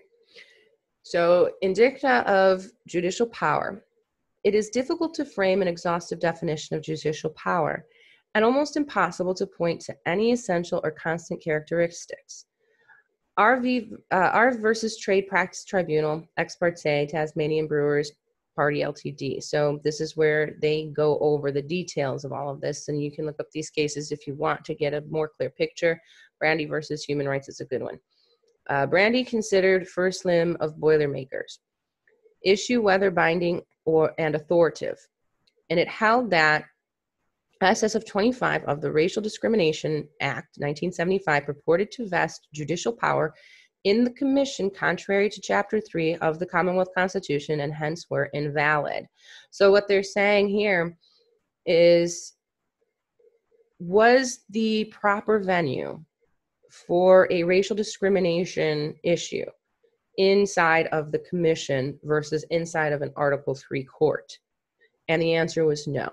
So, in dicta of judicial power, it is difficult to frame an exhaustive definition of judicial power and almost impossible to point to any essential or constant characteristics. RV, uh, R versus Trade Practice Tribunal, ex parte, Tasmanian Brewers Party Ltd. So this is where they go over the details of all of this, and you can look up these cases if you want to get a more clear picture. Brandy versus Human Rights is a good one. Uh, Brandy considered first limb of Boilermakers, issue whether binding or and authoritative, and it held that SS of 25 of the Racial Discrimination Act 1975 purported to vest judicial power in the commission contrary to chapter 3 of the Commonwealth Constitution and hence were invalid. So what they're saying here is was the proper venue for a racial discrimination issue inside of the commission versus inside of an Article 3 court? And the answer was no.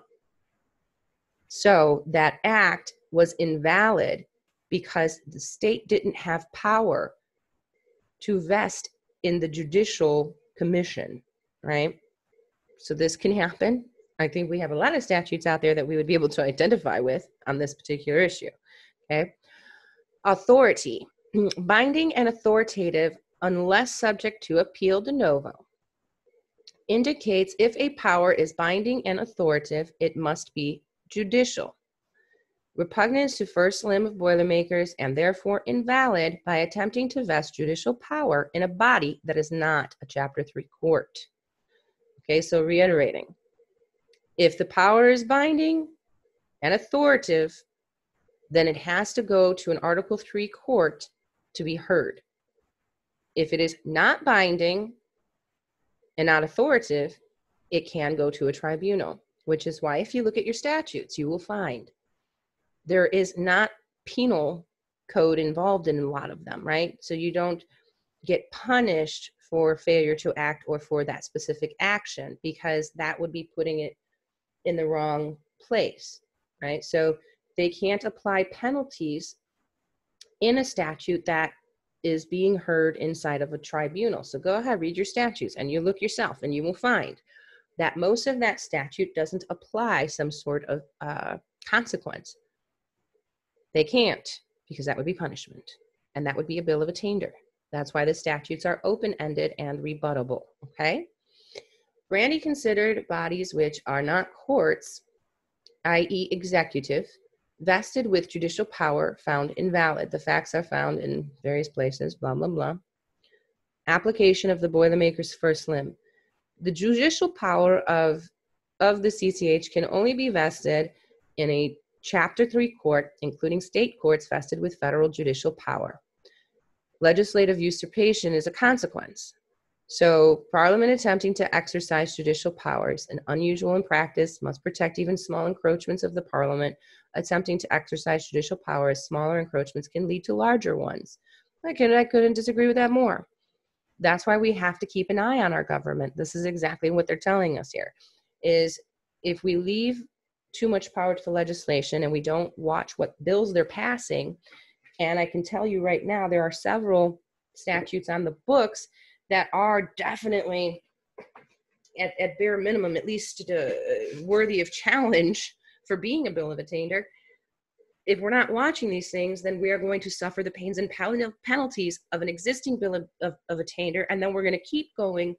So that act was invalid because the state didn't have power to vest in the judicial commission, right? So this can happen. I think we have a lot of statutes out there that we would be able to identify with on this particular issue. Okay. Authority, binding and authoritative unless subject to appeal de novo, indicates if a power is binding and authoritative, it must be judicial. Repugnance to first limb of Boilermakers and therefore invalid by attempting to vest judicial power in a body that is not a Chapter 3 court. Okay, so reiterating if the power is binding and authoritative, then it has to go to an Article 3 court to be heard. If it is not binding and not authoritative, it can go to a tribunal, which is why if you look at your statutes, you will find there is not penal code involved in a lot of them, right? So you don't get punished for failure to act or for that specific action because that would be putting it in the wrong place, right? So they can't apply penalties in a statute that is being heard inside of a tribunal. So go ahead, read your statutes, and you look yourself, and you will find that most of that statute doesn't apply some sort of uh, consequence. They can't, because that would be punishment, and that would be a bill of attainder. That's why the statutes are open ended and rebuttable. Okay? Brandy considered bodies which are not courts, i.e., executive, vested with judicial power found invalid. The facts are found in various places, blah, blah, blah. Application of the Boilermaker's first limb. The judicial power of, of the CCH can only be vested in a Chapter 3 court, including state courts vested with federal judicial power. Legislative usurpation is a consequence. So, Parliament attempting to exercise judicial powers, an unusual in practice, must protect even small encroachments of the Parliament attempting to exercise judicial powers, smaller encroachments can lead to larger ones. I couldn't disagree with that more. That's why we have to keep an eye on our government. This is exactly what they're telling us here. Is if we leave too much power to the legislation and we don't watch what bills they're passing, and I can tell you right now, there are several statutes on the books that are definitely at, at bare minimum, at least uh, worthy of challenge for being a bill of attainder. If we're not watching these things then we are going to suffer the pains and penalties of an existing bill of, of, of attainder and then we're going to keep going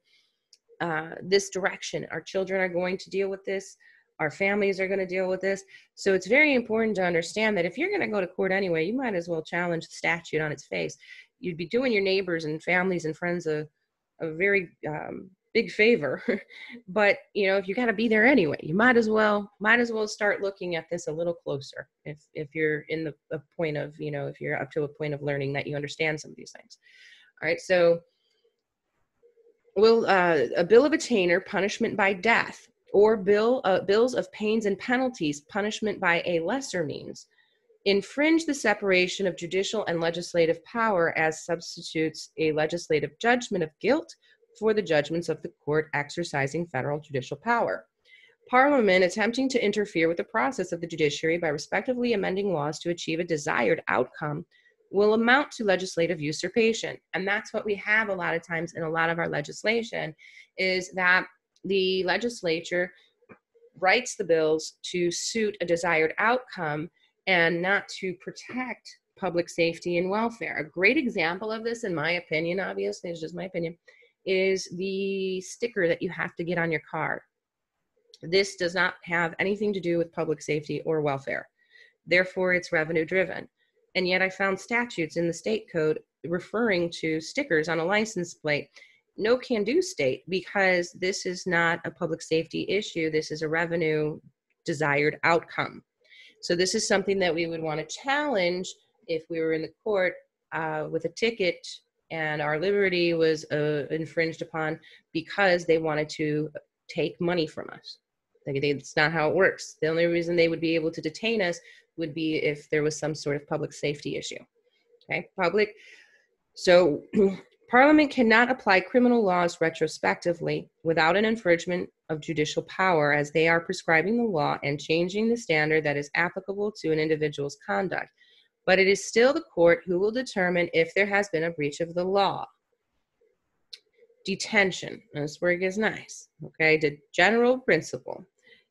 uh, this direction. Our children are going to deal with this. Our families are going to deal with this. So it's very important to understand that if you're going to go to court anyway you might as well challenge the statute on its face. You'd be doing your neighbors and families and friends a, a very um, big favor but you know if you got to be there anyway you might as well might as well start looking at this a little closer if if you're in the a point of you know if you're up to a point of learning that you understand some of these things. All right so will uh, a bill of attainder punishment by death or bill uh, bills of pains and penalties punishment by a lesser means infringe the separation of judicial and legislative power as substitutes a legislative judgment of guilt for the judgments of the court exercising federal judicial power. Parliament attempting to interfere with the process of the judiciary by respectively amending laws to achieve a desired outcome will amount to legislative usurpation. And that's what we have a lot of times in a lot of our legislation is that the legislature writes the bills to suit a desired outcome and not to protect public safety and welfare. A great example of this, in my opinion, obviously, is just my opinion, is the sticker that you have to get on your car. This does not have anything to do with public safety or welfare. Therefore, it's revenue driven. And yet, I found statutes in the state code referring to stickers on a license plate. No can do state because this is not a public safety issue. This is a revenue desired outcome. So, this is something that we would want to challenge if we were in the court uh, with a ticket and our liberty was uh, infringed upon because they wanted to take money from us. Like they, it's not how it works. The only reason they would be able to detain us would be if there was some sort of public safety issue. Okay, public. So, Parliament cannot apply criminal laws retrospectively without an infringement of judicial power, as they are prescribing the law and changing the standard that is applicable to an individual's conduct but it is still the court who will determine if there has been a breach of the law. Detention, this it gets nice, okay? The general principle.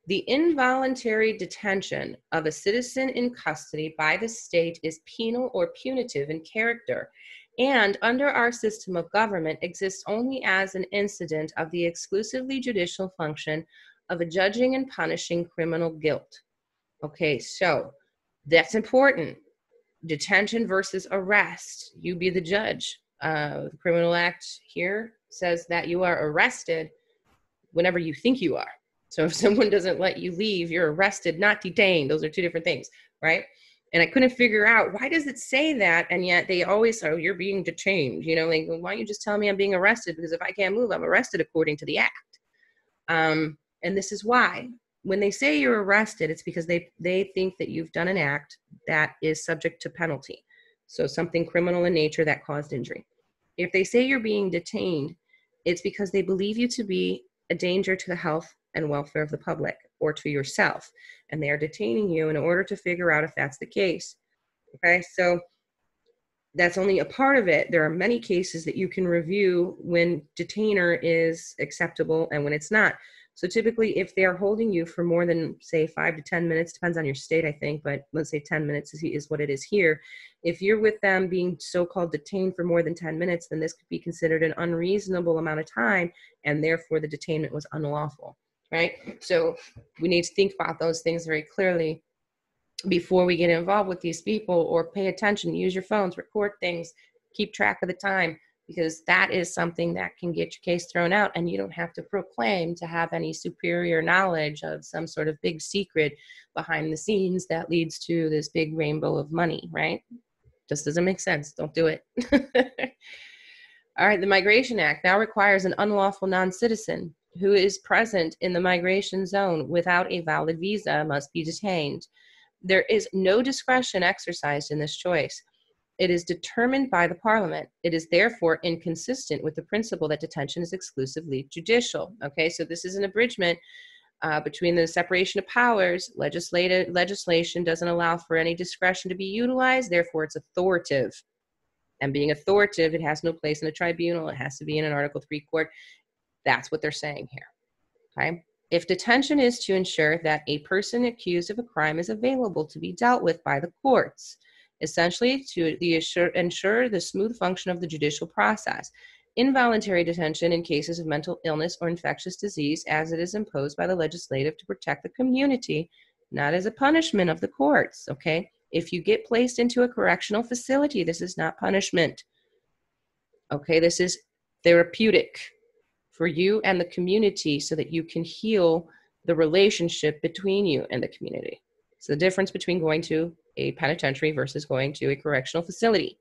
The involuntary detention of a citizen in custody by the state is penal or punitive in character, and under our system of government exists only as an incident of the exclusively judicial function of adjudging and punishing criminal guilt. Okay, so that's important detention versus arrest. You be the judge. Uh, the Criminal Act here says that you are arrested whenever you think you are. So if someone doesn't let you leave, you're arrested, not detained. Those are two different things, right? And I couldn't figure out why does it say that, and yet they always say, oh, you're being detained. You know, like why don't you just tell me I'm being arrested? Because if I can't move, I'm arrested according to the act. Um, and this is why when they say you're arrested, it's because they they think that you've done an act that is subject to penalty. So something criminal in nature that caused injury. If they say you're being detained, it's because they believe you to be a danger to the health and welfare of the public or to yourself, and they are detaining you in order to figure out if that's the case. Okay, so that's only a part of it. There are many cases that you can review when detainer is acceptable and when it's not. So typically, if they are holding you for more than say five to ten minutes, depends on your state, I think, but let's say ten minutes is, what it is here. If you're with them being so-called detained for more than ten minutes, then this could be considered an unreasonable amount of time, and therefore the detainment was unlawful. Right. So we need to think about those things very clearly before we get involved with these people, or pay attention. Use your phones, record things, keep track of the time because that is something that can get your case thrown out and you don't have to proclaim to have any superior knowledge of some sort of big secret behind the scenes that leads to this big rainbow of money right? Just doesn't make sense. Don't do it. All right the migration act now requires an unlawful non-citizen who is present in the migration zone without a valid visa must be detained. There is no discretion exercised in this choice it is determined by the parliament. It is therefore inconsistent with the principle that detention is exclusively judicial. Okay, so this is an abridgment uh, between the separation of powers. Legislative legislation doesn't allow for any discretion to be utilized, therefore, it's authoritative. And being authoritative, it has no place in a tribunal, it has to be in an Article 3 court. That's what they're saying here. Okay. If detention is to ensure that a person accused of a crime is available to be dealt with by the courts, essentially to the assure, ensure the smooth function of the judicial process. Involuntary detention in cases of mental illness or infectious disease, as it is imposed by the legislative to protect the community, not as a punishment of the courts. Okay? If you get placed into a correctional facility, this is not punishment. Okay? This is therapeutic for you and the community so that you can heal the relationship between you and the community. It's the difference between going to a penitentiary versus going to a correctional facility.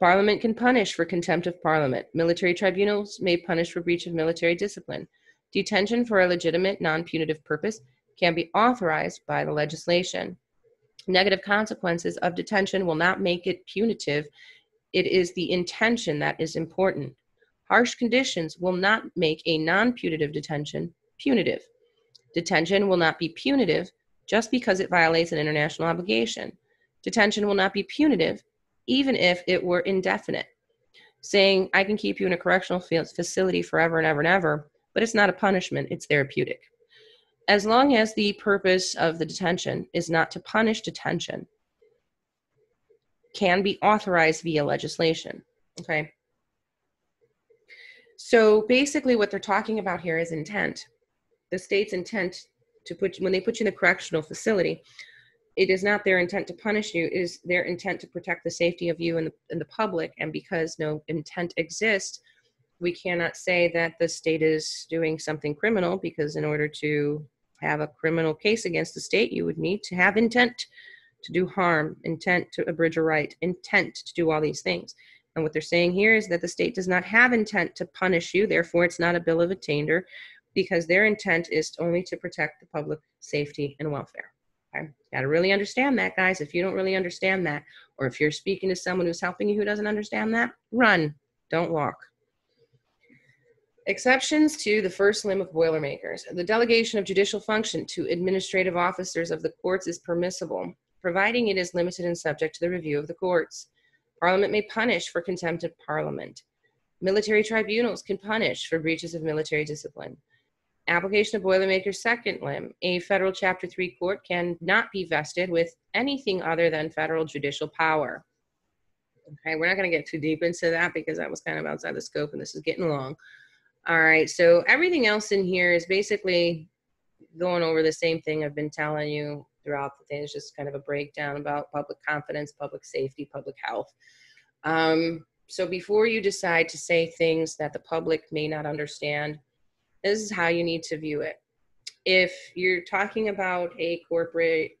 Parliament can punish for contempt of Parliament. Military tribunals may punish for breach of military discipline. Detention for a legitimate non punitive purpose can be authorized by the legislation. Negative consequences of detention will not make it punitive. It is the intention that is important. Harsh conditions will not make a non punitive detention punitive. Detention will not be punitive just because it violates an international obligation. Detention will not be punitive, even if it were indefinite. Saying, I can keep you in a correctional facility forever and ever and ever, but it's not a punishment, it's therapeutic. As long as the purpose of the detention is not to punish detention, can be authorized via legislation. Okay. So basically, what they're talking about here is intent. The state's intent to put when they put you in a correctional facility it is not their intent to punish you it is their intent to protect the safety of you and the, and the public. And because no intent exists we cannot say that the state is doing something criminal because in order to have a criminal case against the state you would need to have intent to do harm intent to abridge a right intent to do all these things. And what they're saying here is that the state does not have intent to punish you therefore it's not a bill of attainder because their intent is only to protect the public safety and welfare. Okay? Got to really understand that, guys. If you don't really understand that, or if you're speaking to someone who's helping you who doesn't understand that, run, don't walk. Exceptions to the first limb of Boilermakers. The delegation of judicial function to administrative officers of the courts is permissible, providing it is limited and subject to the review of the courts. Parliament may punish for contempt of Parliament. Military tribunals can punish for breaches of military discipline. Application of Boilermaker's second limb. A federal Chapter 3 court can not be vested with anything other than federal judicial power. Okay, we're not going to get too deep into that because that was kind of outside the scope and this is getting long. All right, so everything else in here is basically going over the same thing I've been telling you throughout the thing. It's just kind of a breakdown about public confidence, public safety, public health. Um, so before you decide to say things that the public may not understand, this is how you need to view it. If you're talking about a corporate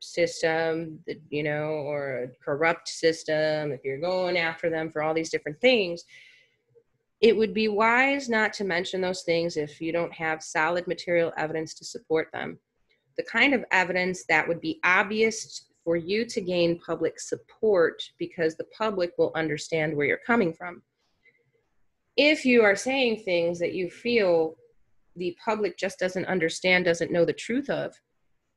system, you know, or a corrupt system, if you're going after them for all these different things, it would be wise not to mention those things if you don't have solid material evidence to support them. The kind of evidence that would be obvious for you to gain public support because the public will understand where you're coming from if you are saying things that you feel the public just doesn't understand, doesn't know the truth of,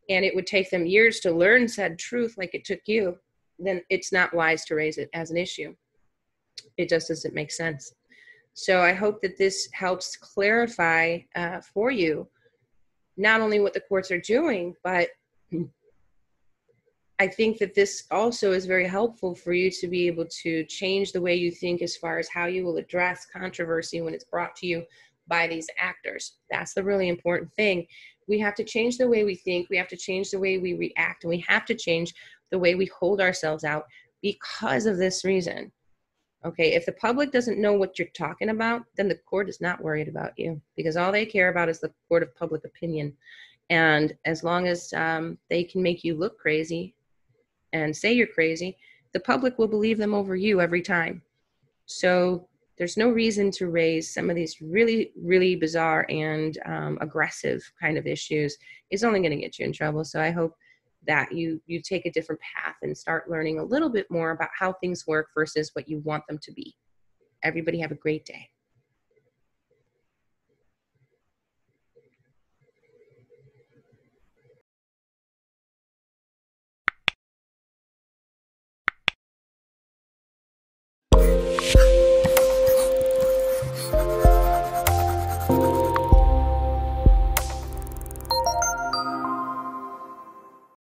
and it would take them years to learn said truth like it took you, then it's not wise to raise it as an issue. It just doesn't make sense. So I hope that this helps clarify uh, for you not only what the courts are doing, but I think that this also is very helpful for you to be able to change the way you think as far as how you will address controversy when it's brought to you by these actors. That's the really important thing. We have to change the way we think, we have to change the way we react, and we have to change the way we hold ourselves out because of this reason. Okay, if the public doesn't know what you're talking about, then the court is not worried about you because all they care about is the court of public opinion. And as long as um, they can make you look crazy and say you're crazy, the public will believe them over you every time. So there's no reason to raise some of these really, really bizarre and um, aggressive kind of issues. It's only going to get you in trouble. So I hope that you you take a different path and start learning a little bit more about how things work versus what you want them to be. Everybody have a great day.